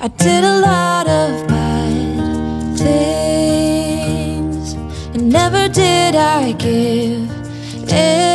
I did a lot of bad things, and never did I give in.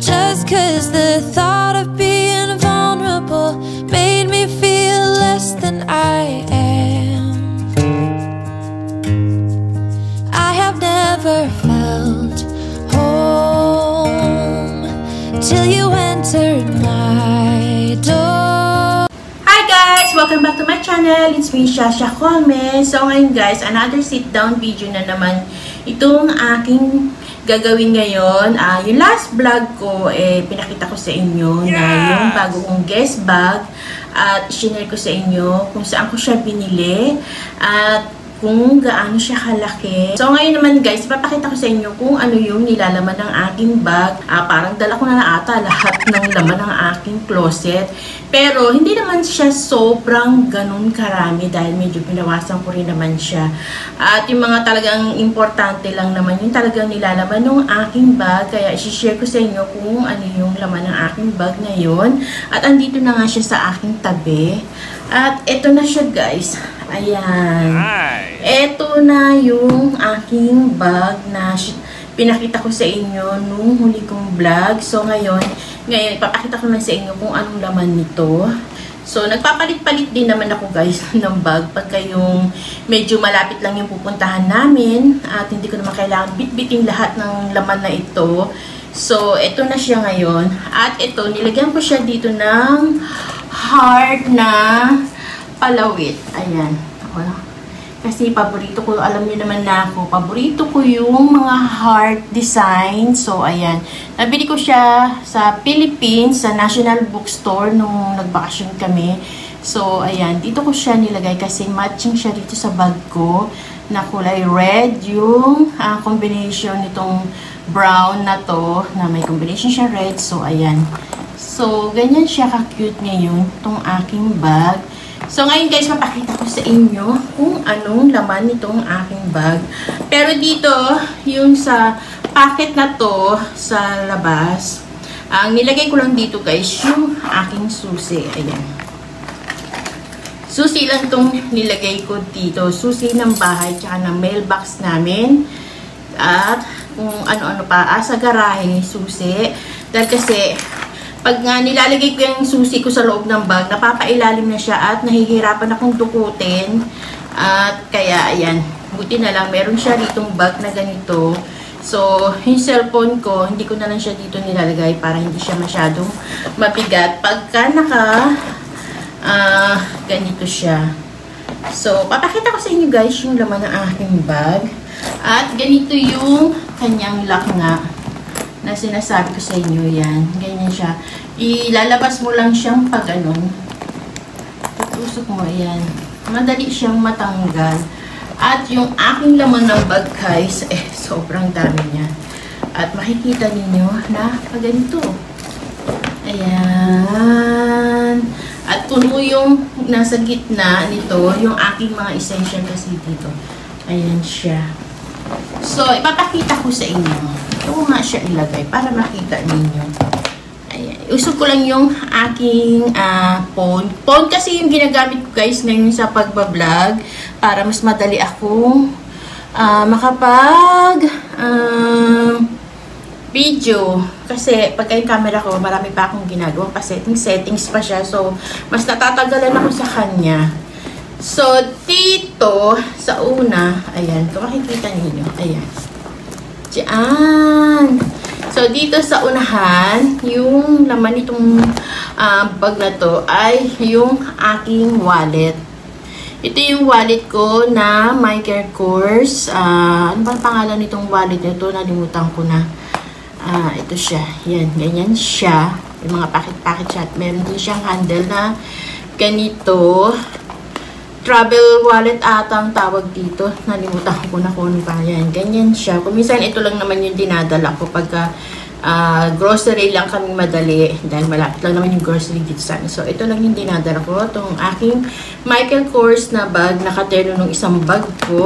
Just cause the thought of being vulnerable made me feel less than I am. I have never felt home till you entered my! Welcome back to my channel. It's me, Shasha Colme. So ngayon guys, another sit-down video na naman itong aking gagawin ngayon. Ah, yung last vlog ko, eh, pinakita ko sa inyo na yung bago kong guest bag at shinare ko sa inyo kung saan ko siya binili at kung gaano siya kalaki. So, ngayon naman guys, ipapakita ko sa inyo kung ano yung nilalaman ng aking bag. Ah, parang dala ko na na ata lahat ng laman ng aking closet. Pero, hindi naman siya sobrang ganun karami dahil medyo pinawasan ko rin naman siya. At yung mga talagang importante lang naman, yung talagang nilalaman ng aking bag. Kaya, isi-share ko sa inyo kung ano yung laman ng aking bag ngayon. At andito na nga siya sa aking tabi. At eto na siya guys. Ayan. Ito na yung aking bag na pinakita ko sa inyo nung huli kong vlog. So, ngayon, ngayon, ipapakita ko na sa inyo kung anong laman nito. So, nagpapalit-palit din naman ako guys ng bag pagka yung medyo malapit lang yung pupuntahan namin at hindi ko naman kailangan bitbitin lahat ng laman na ito. So, ito na siya ngayon. At ito, nilagyan ko siya dito ng heart na palawit. Ayan. Wala. Kasi paborito ko, alam niyo naman na ako, paborito ko yung mga heart design. So, ayan. Nabili ko siya sa Philippines, sa National Bookstore, nung nagbakasyon kami. So, ayan. Dito ko siya nilagay kasi matching siya dito sa bag ko na kulay red. Yung uh, combination nitong brown na to, na may combination siya red. So, ayan. So, ganyan siya ka-cute ngayon, itong aking bag. So, ngayon guys, mapakita ko sa inyo kung anong laman nitong aking bag. Pero dito, yung sa packet na to, sa labas, ang nilagay ko lang dito guys, yung aking susi. Ayan. Susi lang tong nilagay ko dito. Susi ng bahay, tsaka ng mailbox namin. At kung ano-ano pa, ah, sa garahe, susi. Dahil kasi, pag nga nilalagay ko yung susi ko sa loob ng bag, napapailalim na siya at nahihirapan akong dukutin. At kaya, ayan, buti na lang, meron siya ditong bag na ganito. So, yung cellphone ko, hindi ko na lang siya dito nilalagay para hindi siya masyadong mabigat. Pagka naka, ah, ganito siya. So, papakita ko sa inyo guys yung laman ng aking bag. At ganito yung kanyang lock nga na sinasabi ko sa inyo yan. Ganyan siya. Ilalabas mo lang siyang pag ganun. Tutusok mo, yan. Madali siyang matanggal. At yung aking laman ng bag guys, eh, sobrang dami niya. At makikita ninyo na pag ganito. Ayan. At puno yung nasa gitna nito, yung aking mga essential kasi dito. Ayan siya. So, ipapakita ko sa inyo. Ito nga siya ilagay para makita ninyo. Ayan. Usog ko lang yung aking uh, phone. Phone kasi yung ginagamit ko guys ngayon sa pagbablog para mas madali akong uh, makapag uh, video. Kasi pagka yung camera ko, marami pa akong ginagawa pa setting. Settings pa siya. So, mas natatagalan ako sa kanya. So, dito, sa una, ayan, kung makikita ninyo, ayan. Diyan. So, dito sa unahan, yung laman nitong uh, bag na to ay yung aking wallet. Ito yung wallet ko na My Care Course. Uh, ano ba pangalan nitong wallet nito? Nalimutan ko na. Ah, ito siya. Yan, ganyan siya. Yung mga packet-packet siya. Meron din siyang handle na ganito. Travel wallet ata ang tawag dito. Nalimutan ko na kung ano pa. Yan, ganyan siya. Kung minsan ito lang naman yung dinadala ko pagka uh, grocery lang kami madali. Dahil malapit lang naman yung grocery dito sa amin. So, ito lang yung dinadala ko. Itong aking Michael Kors na bag. Nakaterno nung isang bag ko.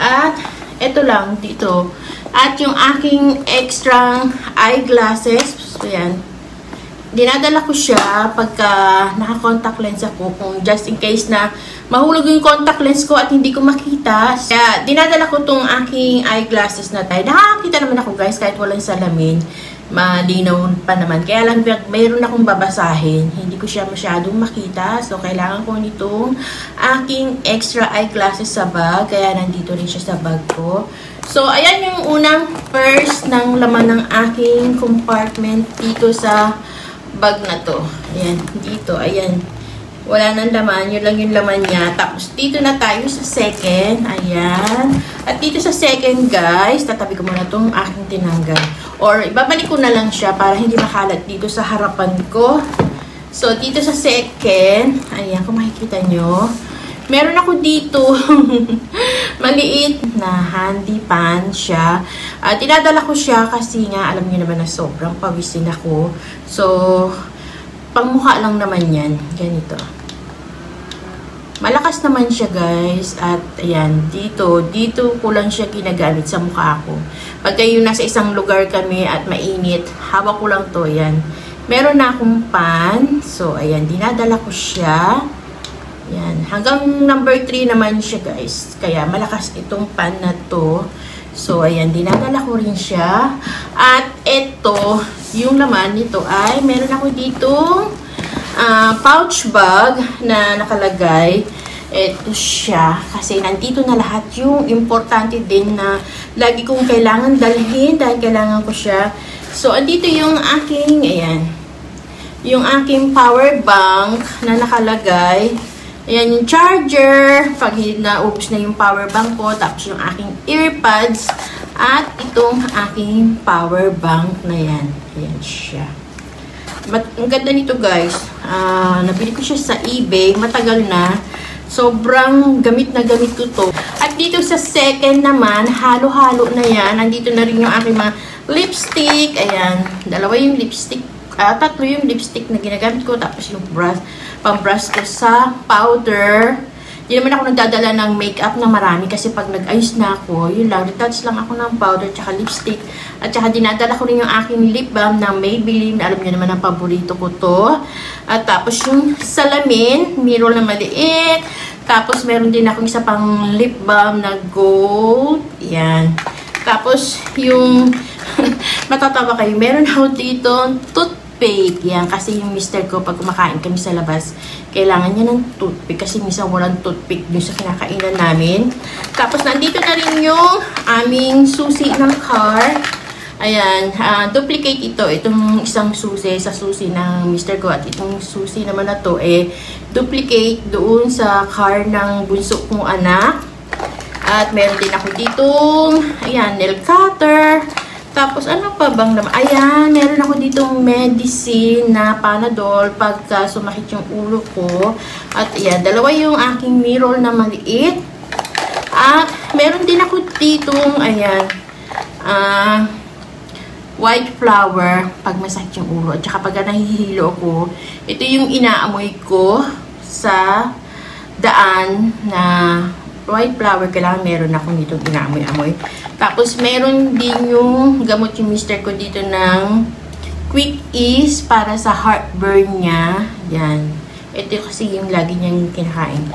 At, ito lang dito. At yung aking extra eyeglasses, so yan, dinadala ko siya pagka naka-contact lens ako kung just in case na mahulog yung contact lens ko at hindi ko makita. Kaya dinadala ko tong aking eyeglasses na tayo. Nakakakita naman ako guys kahit walang salamin. Malinaw pa naman. Kaya lang mayroon akong babasahin. Hindi ko siya masyadong makita. So kailangan ko nitong aking extra eyeglasses sa bag. Kaya nandito rin siya sa bag ko. So ayan yung unang first ng laman ng aking compartment dito sa bag na to. Ayan, dito, ayan. Wala nang laman, yun lang yung laman niya. Tapos, dito na tayo sa second. Ayan. At dito sa second, guys, tatabi ko muna itong aking tinanggal. Or, ibabalik ko na lang siya para hindi makalat dito sa harapan ko. So, dito sa second, ayan, kung makikita nyo, meron ako dito maliit na handy pan siya. At uh, tinadala ko siya kasi nga, alam niyo naman na sobrang pawisin ako. So, pangmukha lang naman yan. Ganito. Malakas naman siya guys. At ayan, dito, dito ko lang siya ginagamit sa mukha ko. Pag kayo nasa isang lugar kami at mainit, hawak ko lang to. Ayan. Meron na akong pan. So, ayan, dinadala ko siya. Ayan. Hanggang number 3 naman siya guys. Kaya malakas itong pan na to. So, ayan, dinadala ko rin siya. At ito, yung laman nito ay meron ako dito uh, pouch bag na nakalagay. Ito siya. Kasi nandito na lahat yung importante din na lagi kong kailangan dalhin dahil kailangan ko siya. So, andito yung aking, ayan, yung aking power bank na nakalagay. Ayan yung charger, pag naubos na yung power bank ko, tapos yung aking earpads, at itong aking power bank na yan. Ayan siya. Mat ang ganda nito guys. Uh, nabili ko siya sa eBay. Matagal na. Sobrang gamit na gamit ko to. At dito sa second naman, halo-halo na yan. Nandito na rin yung aking mga lipstick. Ayan. Dalawa yung lipstick. Uh, tatlo yung lipstick na ginagamit ko. Tapos yung brush, pang-brush ko sa powder. Hindi naman ako nagdadala ng makeup na marami kasi pag nag-ayos na ako, yun lang, retouch lang ako ng powder tsaka lipstick. At tsaka dinadala ko rin yung aking lip balm na Maybelline. Alam niyo naman ang paborito ko to. At tapos yung salamin, mirror na maliit. Tapos meron din akong isa pang lip balm na gold. Yan. Tapos yung matatawa kayo, meron ako dito toothpaste toothpick. Yan, kasi yung mister ko, pag kumakain kami sa labas, kailangan niya ng toothpick kasi minsan walang toothpick dun sa kinakainan namin. Tapos, nandito na rin yung aming susi ng car. Ayan, uh, duplicate ito. Itong isang susi sa susi ng mister ko at itong susi naman na to, eh, duplicate doon sa car ng bunso kong anak. At meron din ako ditong, ayan, nail cutter. Tapos, ano pa bang naman? Ayan, meron ako ditong medicine na Panadol pagka sumakit yung ulo ko. At ayan, dalawa yung aking mirror na maliit. At meron din ako ditong, ayan, ah, uh, white flower pag masakit yung ulo. At saka pag nahihilo ako, ito yung inaamoy ko sa daan na white flower, kailangan meron ako nito ginaamoy-amoy. Tapos, meron din yung gamot yung mister ko dito ng quick ease para sa heartburn niya. Yan. Ito kasi yung lagi niyang kinakain.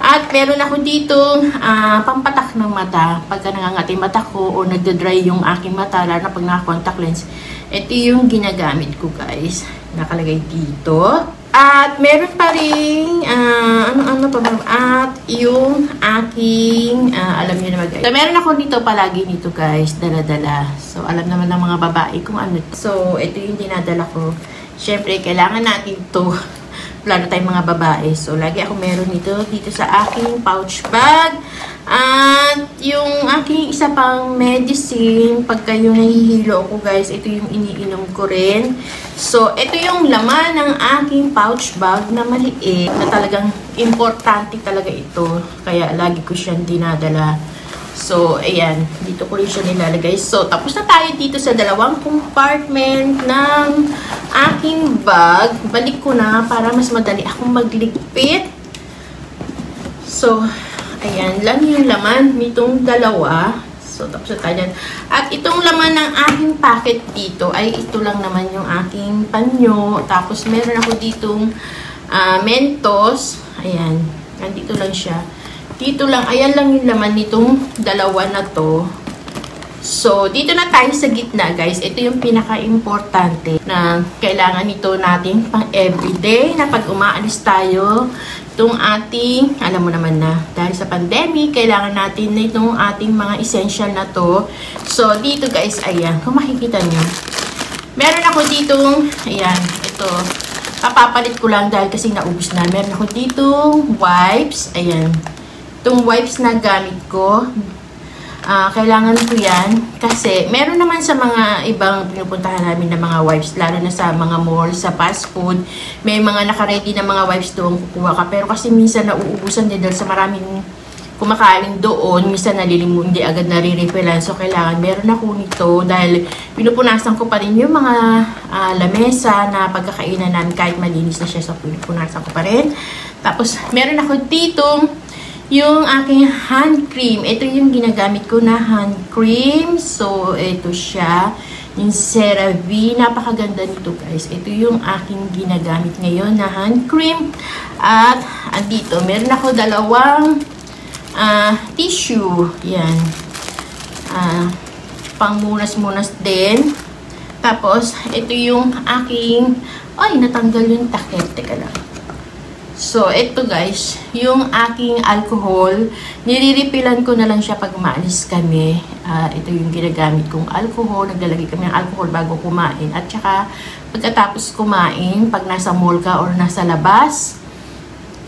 At meron ako dito uh, pampatak ng mata. Pagka nangangati mata ko o nagda-dry yung aking mata, lalo na pag naka-contact lens. Ito yung ginagamit ko guys. Nakalagay dito. At meron pa rin, uh, ano-ano pa ba? At yung aking, uh, alam niyo naman guys. So, meron ako dito palagi nito guys, dala-dala. So, alam naman ng mga babae kung ano. So, ito yung dinadala ko. Siyempre, kailangan natin to Plano tayong mga babae. So, lagi ako meron nito dito sa aking pouch bag. At yung aking isa pang medicine, pagka yung nahihilo ako guys, ito yung iniinom ko rin. So, ito yung laman ng aking pouch bag na maliit, na talagang importante talaga ito. Kaya lagi ko siyang dinadala. So, ayan. Dito ko rin siya nilalagay. So, tapos na tayo dito sa dalawang compartment ng aking bag. Balik ko na para mas madali akong magligpit. So, ayan. Lang yung laman nitong dalawa. So, tapos tayo dyan. At itong laman ng aking packet dito ay ito lang naman yung aking panyo. Tapos, meron ako ditong uh, Mentos. Ayan. Nandito lang siya. Dito lang. Ayan lang yung laman nitong dalawa na to. So, dito na tayo sa gitna, guys. Ito yung pinaka-importante na kailangan nito natin pang everyday na pag umaalis tayo. Itong ating, alam mo naman na, dahil sa pandemic, kailangan natin na itong ating mga essential na to. So, dito guys, ayan, kung makikita nyo. Meron ako ditong, ayan, ito, papapalit ko lang dahil kasi naubos na. Meron ako ditong wipes, ayan. Itong wipes na gamit ko, uh, kailangan ko yan kasi meron naman sa mga ibang pinupuntahan namin na mga wipes, lalo na sa mga mall, sa fast food, may mga naka-ready na mga wipes doon kukuha ka. Pero kasi minsan nauubusan din dahil sa maraming kumakain doon, minsan nalilimun, hindi agad nare-refillan. So, kailangan meron ako nito dahil pinupunasan ko pa rin yung mga uh, lamesa na pagkakainan namin kahit malinis na siya. So, pinupunasan ko pa rin. Tapos, meron ako ditong yung aking hand cream. Ito yung ginagamit ko na hand cream. So, ito siya. Yung CeraVe. Napakaganda nito guys. Ito yung aking ginagamit ngayon na hand cream. At, andito, meron ako dalawang uh, tissue. Yan. Uh, pangmunas-munas din. Tapos, ito yung aking, ay, natanggal yung takip. Teka lang. So, ito guys, yung aking alcohol, niriripilan ko na lang siya pag maalis kami. Uh, ito yung ginagamit kong alcohol. Naglalagay kami ng alcohol bago kumain. At saka, pagkatapos kumain, pag nasa mall ka or nasa labas.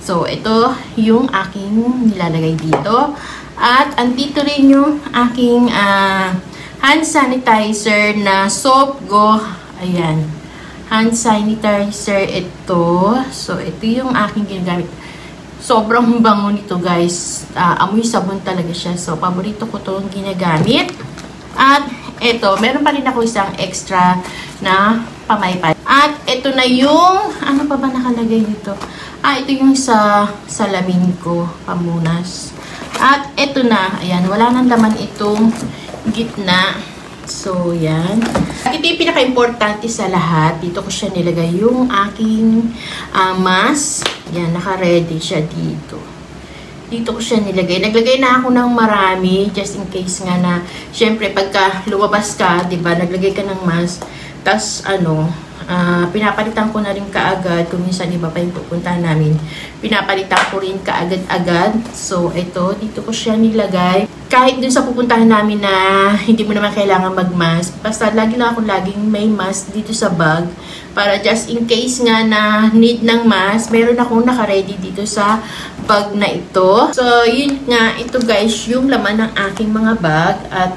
So, ito yung aking nilalagay dito. At, andito rin yung aking uh, hand sanitizer na soap go. Ayan hand sanitizer ito. So, ito yung aking ginagamit. Sobrang bango nito guys. Uh, amoy sabon talaga siya. So, paborito ko itong ginagamit. At ito, meron pa rin ako isang extra na pamaypay. At ito na yung, ano pa ba nakalagay dito? Ah, ito yung sa salamin ko, pamunas. At ito na, ayan, wala nang laman itong gitna. So, yan. Ito yung pinaka-importante sa lahat. Dito ko siya nilagay yung aking uh, mask. Yan, naka-ready siya dito. Dito ko siya nilagay. Naglagay na ako ng marami just in case nga na, syempre, pagka lumabas ka, di ba, naglagay ka ng mask. Tapos, ano, uh, pinapalitan ko na rin kaagad. Kung minsan iba pa yung pupuntahan namin, pinapalitan ko rin kaagad-agad. So, ito, dito ko siya nilagay kahit dun sa pupuntahan namin na hindi mo naman kailangan mag-mask, basta lagi lang ako laging may mask dito sa bag para just in case nga na need ng mask, meron akong naka-ready dito sa bag na ito. So, yun nga, ito guys, yung laman ng aking mga bag at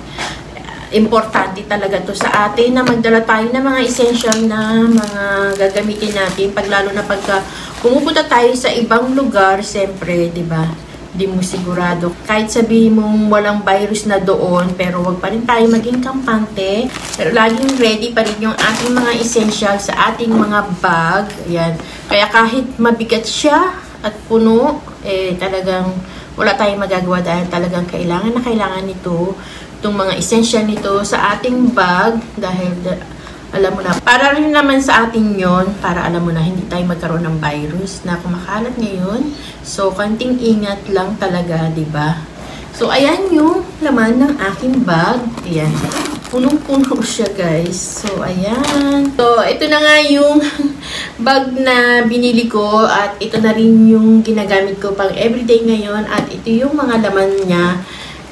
importante talaga to sa atin na magdala tayo ng mga essential na mga gagamitin natin pag lalo na pagka pumupunta tayo sa ibang lugar, siyempre, 'di ba? di mo sigurado. Kahit sabihin mong walang virus na doon, pero wag pa rin tayo maging kampante. Pero laging ready pa rin yung ating mga essential sa ating mga bag. Ayan. Kaya kahit mabigat siya at puno, eh talagang wala tayong magagawa dahil talagang kailangan na kailangan nito itong mga essential nito sa ating bag dahil alam mo na, para rin naman sa atin yon para alam mo na hindi tayo magkaroon ng virus na kumakalat ngayon. So, kanting ingat lang talaga, ba diba? So, ayan yung laman ng aking bag. Ayan. Punong-puno siya, guys. So, ayan. So, ito na nga yung bag na binili ko at ito na rin yung ginagamit ko pang everyday ngayon at ito yung mga laman niya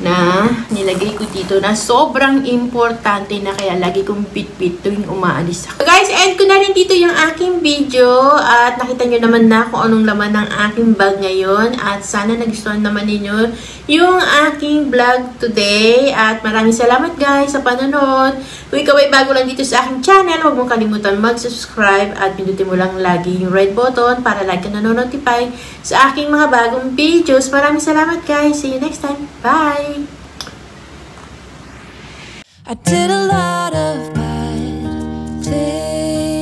na nilagay ko dito na sobrang importante na kaya lagi kong bit-bit tuwing umaalis ako. So guys, end ko na rin dito yung aking video at nakita nyo naman na kung anong laman ng aking bag ngayon at sana nagustuhan naman ninyo yung aking vlog today at maraming salamat guys sa panonood. Kung ikaw ay bago lang dito sa aking channel, huwag mong kalimutan mag-subscribe at pindutin mo lang lagi yung red button para like ka nanonotify sa aking mga bagong videos. Maraming salamat guys. See you next time. Bye! I did a lot of bad things.